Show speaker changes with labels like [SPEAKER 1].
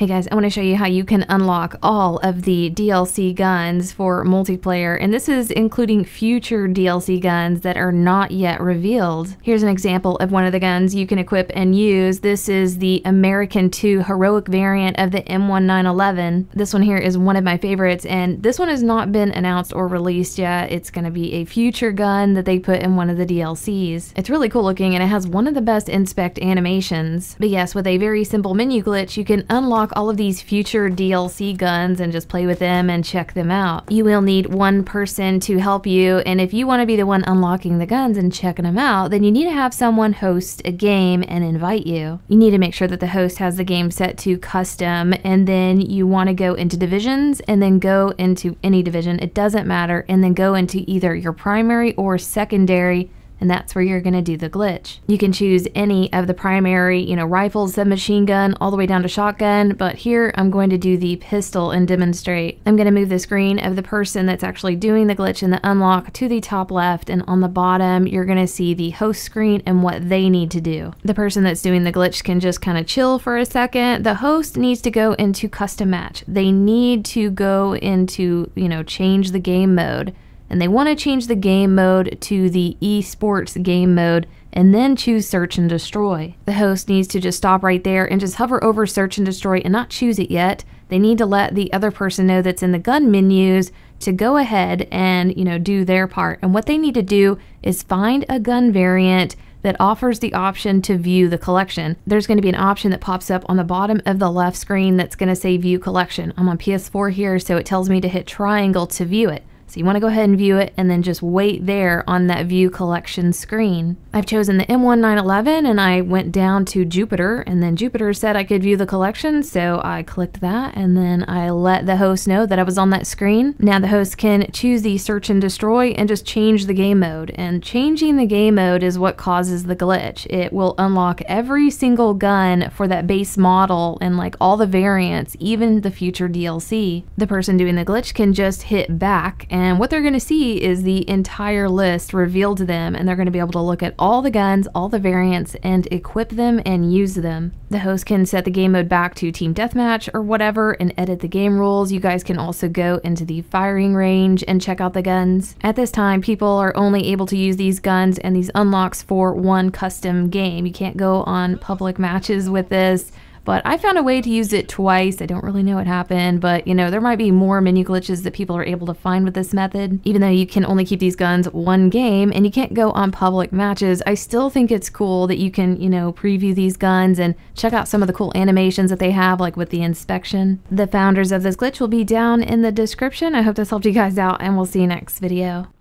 [SPEAKER 1] Hey guys, I want to show you how you can unlock all of the DLC guns for multiplayer, and this is including future DLC guns that are not yet revealed. Here's an example of one of the guns you can equip and use. This is the American 2 heroic variant of the M1911. This one here is one of my favorites, and this one has not been announced or released yet. It's going to be a future gun that they put in one of the DLCs. It's really cool looking, and it has one of the best inspect animations. But yes, with a very simple menu glitch, you can unlock unlock all of these future DLC guns and just play with them and check them out. You will need one person to help you, and if you want to be the one unlocking the guns and checking them out, then you need to have someone host a game and invite you. You need to make sure that the host has the game set to custom, and then you want to go into divisions and then go into any division, it doesn't matter, and then go into either your primary or secondary and that's where you're going to do the glitch. You can choose any of the primary, you know, rifles, submachine gun, all the way down to shotgun, but here I'm going to do the pistol and demonstrate. I'm going to move the screen of the person that's actually doing the glitch and the unlock to the top left, and on the bottom, you're going to see the host screen and what they need to do. The person that's doing the glitch can just kind of chill for a second. The host needs to go into custom match. They need to go into, you know, change the game mode and they want to change the game mode to the esports game mode and then choose search and destroy. The host needs to just stop right there and just hover over search and destroy and not choose it yet. They need to let the other person know that's in the gun menus to go ahead and, you know, do their part. And what they need to do is find a gun variant that offers the option to view the collection. There's going to be an option that pops up on the bottom of the left screen that's going to say view collection. I'm on PS4 here, so it tells me to hit triangle to view it. So you want to go ahead and view it and then just wait there on that view collection screen. I've chosen the M1911 and I went down to Jupiter and then Jupiter said I could view the collection. So I clicked that and then I let the host know that I was on that screen. Now the host can choose the search and destroy and just change the game mode. And changing the game mode is what causes the glitch. It will unlock every single gun for that base model and like all the variants, even the future DLC. The person doing the glitch can just hit back and and what they're going to see is the entire list revealed to them, and they're going to be able to look at all the guns, all the variants, and equip them and use them. The host can set the game mode back to Team Deathmatch or whatever and edit the game rules. You guys can also go into the firing range and check out the guns. At this time, people are only able to use these guns and these unlocks for one custom game. You can't go on public matches with this. But I found a way to use it twice. I don't really know what happened, but you know, there might be more menu glitches that people are able to find with this method. Even though you can only keep these guns one game and you can't go on public matches, I still think it's cool that you can, you know, preview these guns and check out some of the cool animations that they have, like with the inspection. The founders of this glitch will be down in the description. I hope this helped you guys out and we'll see you next video.